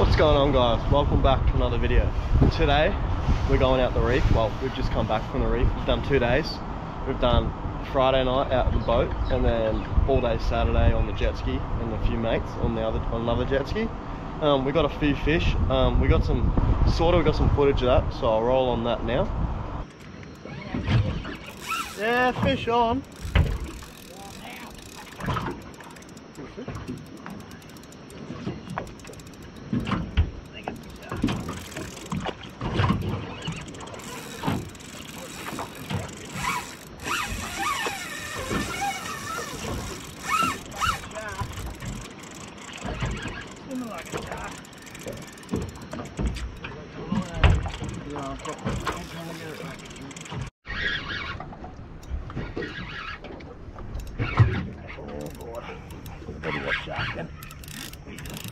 What's going on guys? Welcome back to another video. Today we're going out the reef. Well, we've just come back from the reef. We've done two days. We've done Friday night out of the boat and then all day Saturday on the jet ski and a few mates on the other on another jet ski. Um, we got a few fish. Um, we got some sort of got some footage of that, so I'll roll on that now. Yeah, fish on.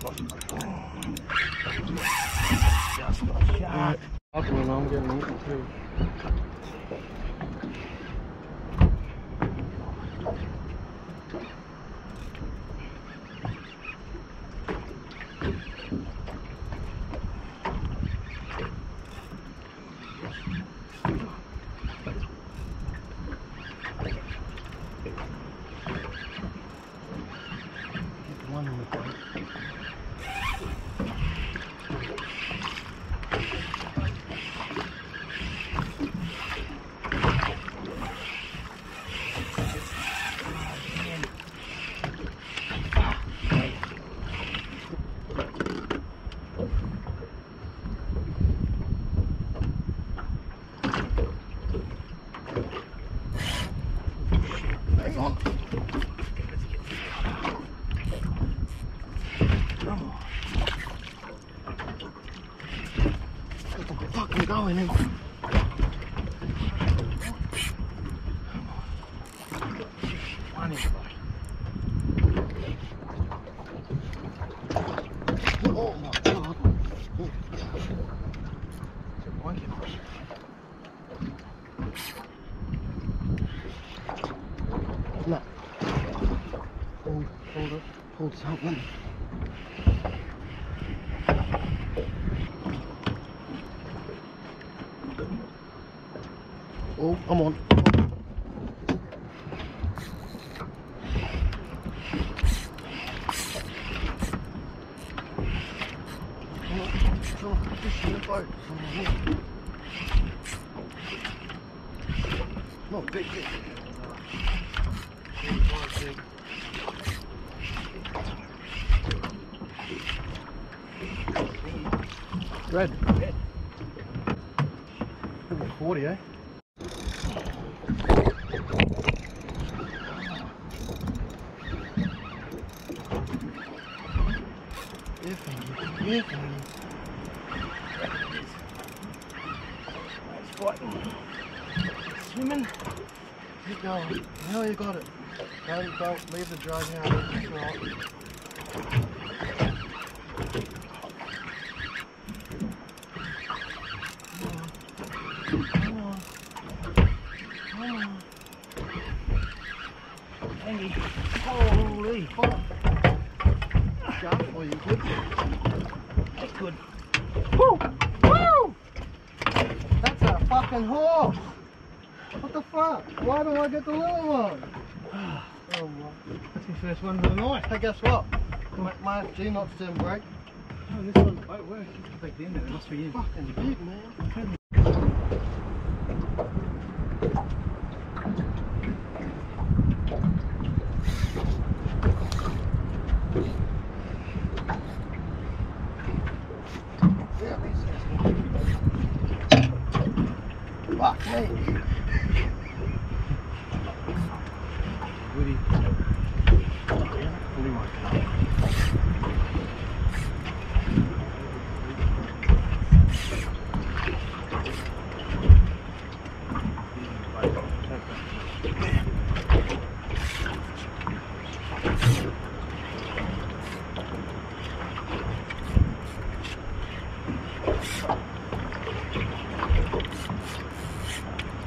Up when I'm getting eaten too. One in the boat. Hang on. Get the fucking going in. Hold, hold. Hold something. Oh, I'm on. No, big, big. Red. Red. 40, eh? You. Thank you. Nice fighting. Swimming. Keep going. Now you got it. Don't, don't leave the on. Andy. Holy fuck. For you, good? That's good. Woo! Woo! That's a fucking horse. What the fuck? Why do I get the little one? Oh my. That's my first one of the night. Hey, guess what? My, my G knots didn't break. Oh, this one boat works. Back then, it must be you. Fucking big, man. Fuck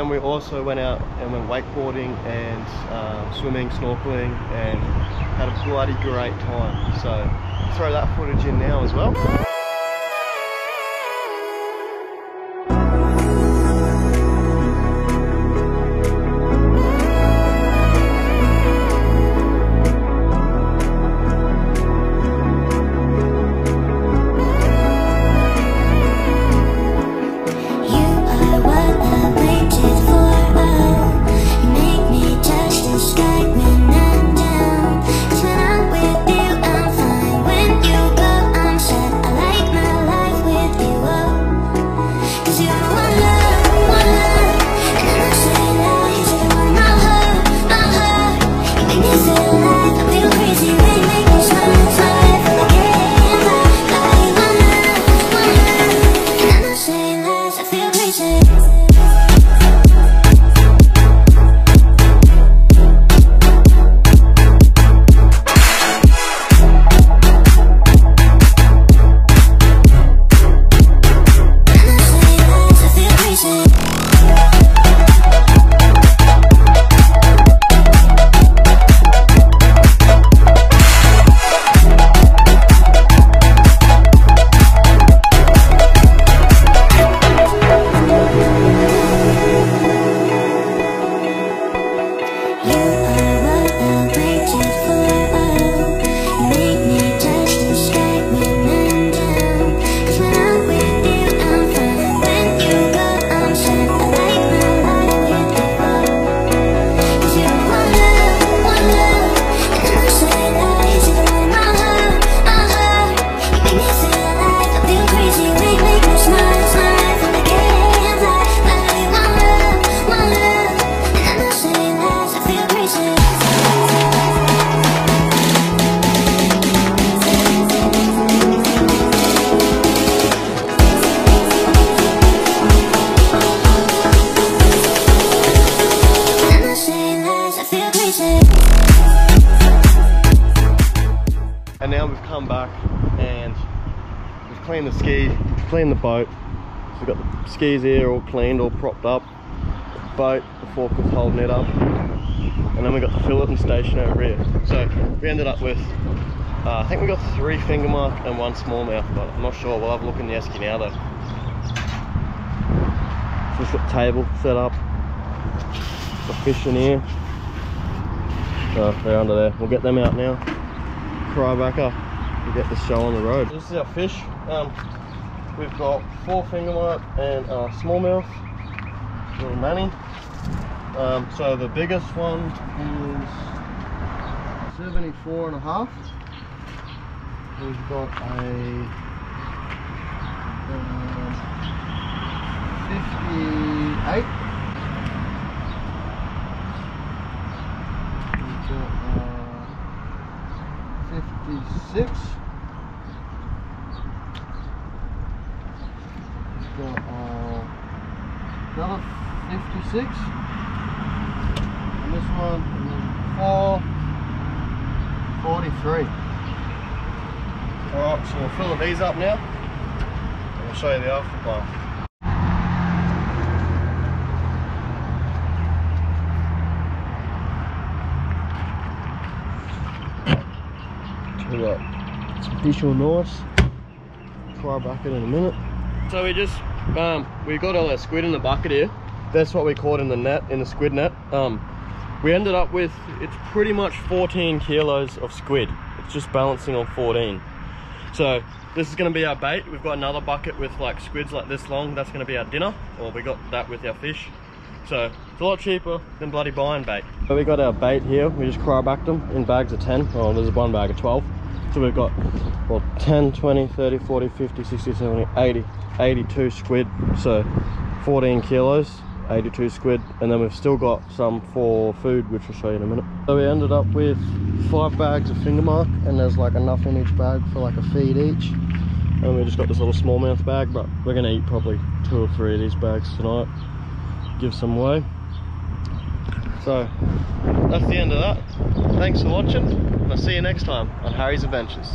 then we also went out and went wakeboarding and um, swimming, snorkeling, and had a bloody great time. So throw that footage in now as well. And we've cleaned the ski, cleaned the boat. So we've got the skis here all cleaned, all propped up. The boat, the forklift holding it up. And then we got the filleting station over here. So we ended up with, uh, I think we got three finger mark and one smallmouth, but I'm not sure. We'll have a look in the esky now though. So we've got table set up. Got fish in here. So they're under there. We'll get them out now cry back up to get the show on the road. This is our fish. Um, we've got four finger mark and uh, smallmouth, little Manny. Um, so the biggest one is 74 and a half. We've got a um, 58. We've got uh, 56. We've got uh, another 56. And this one, and then four, 43. Alright, so we'll fill these up now. And we'll show you the afterplant. We on nice. Try bucket in a minute. So we just um we got all that squid in the bucket here. That's what we caught in the net, in the squid net. Um we ended up with it's pretty much 14 kilos of squid. It's just balancing on 14. So this is gonna be our bait. We've got another bucket with like squids like this long. That's gonna be our dinner. Or we got that with our fish. So it's a lot cheaper than bloody buying bait. So we got our bait here. We just cry cryovacked them in bags of 10. Oh, there's one bag of 12. So we've got well 10, 20, 30, 40, 50, 60, 70, 80, 82 squid. So 14 kilos, 82 squid. And then we've still got some for food, which I'll show you in a minute. So we ended up with five bags of finger mark and there's like enough in each bag for like a feed each. And we just got this little smallmouth bag, but we're gonna eat probably two or three of these bags tonight. Give some away. So that's the end of that. Thanks for watching, and I'll see you next time on Harry's Adventures.